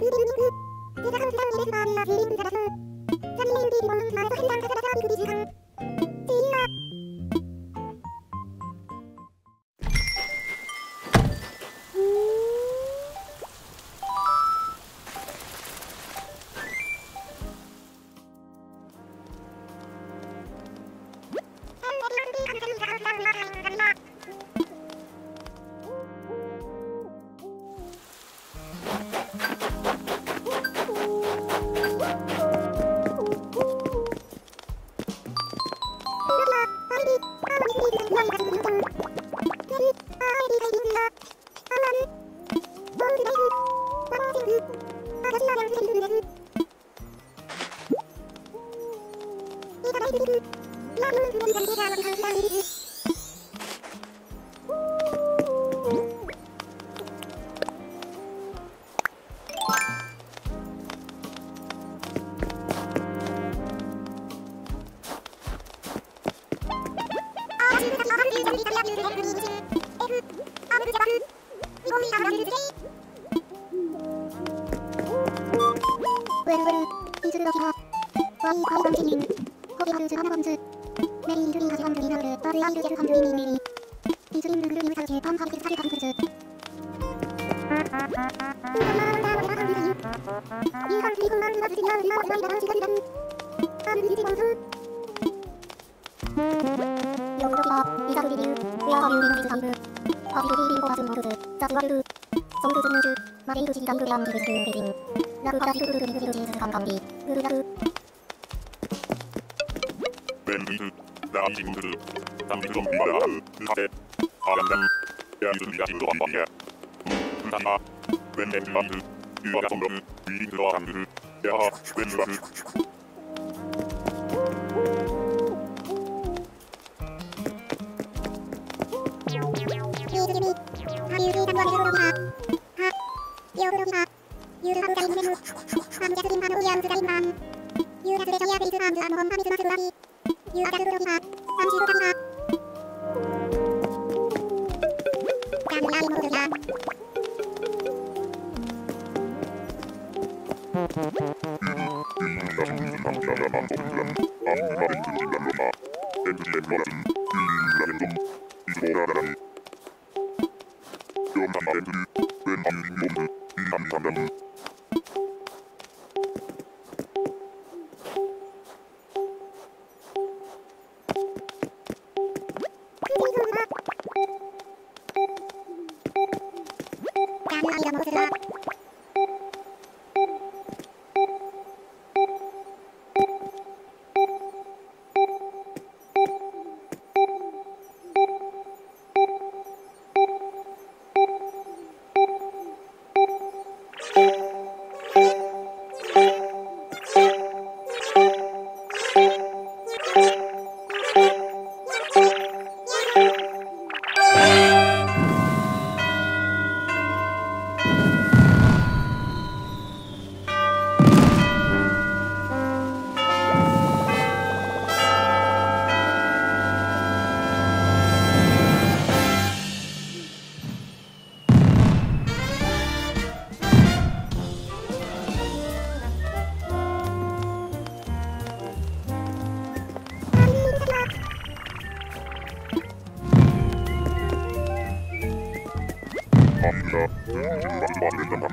Thank you. ウェルウェル、イズルドキハ。ワイーハイバンジニン。ホビハルズアナゴンズ。メリールリーハジワンズリナウル、バズアイルジェルハンズイミミミ。イズリンルルルユサルケパンハビクサルタンクルズ。ユーマーダーワハンズユ。ユーハンズリフンマンズバズリナウルナウズライダハンズガリダン。ハルズリフンズ。ヨグドキハ、イザルリリュウ。ウェアハビューリノジズハンブ。ハビルリリンコハズモルズ。ザズワルル。存続入中、マリングジンガングリアンディベルベリン、ラグハラヒルグルグルグルジンズカンカンビ、グルラグ。ベンビル、ライジングル、タミルンビバラウ、カテ、アランダン、ヤイズミラジンドアンバニア、ムタハ、ベンデンズマング、ユアガトンロン、ビリングロアングル、ヤハ、ベンズワフ。Anda mohon kami masuk lagi. You ada tutup lihat. Samji utama. Kami lari mobil ya. Hamla, Hamla, Hamla,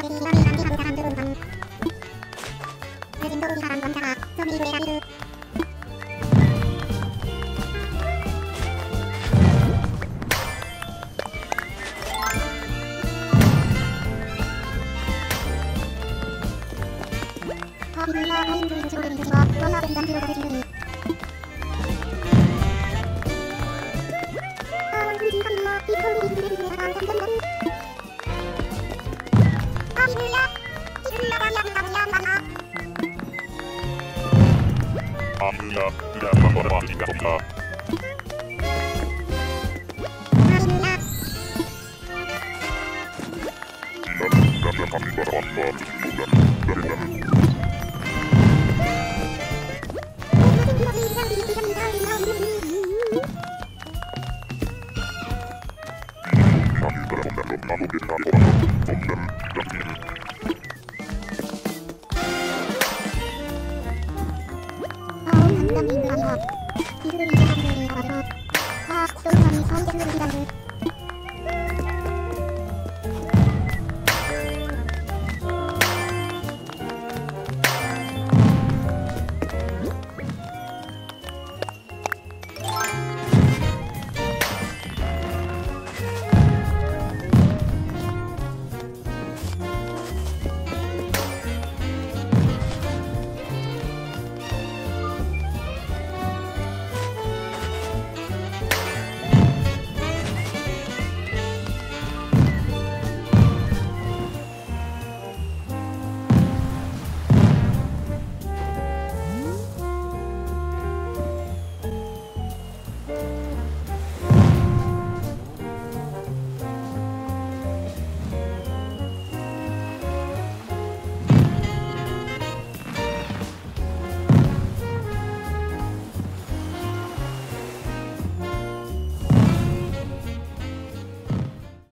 Hamla, はマインド1号にちはどんなペンダントができるにあークジカミは一本に触れるねあーダンダンダンあーみんな自分のダイヤルダムヤンマナあーみんな裏のものは違うか Kami para pembawa dan dan dan みんなには、いずれには、あ、人に関係する時代です。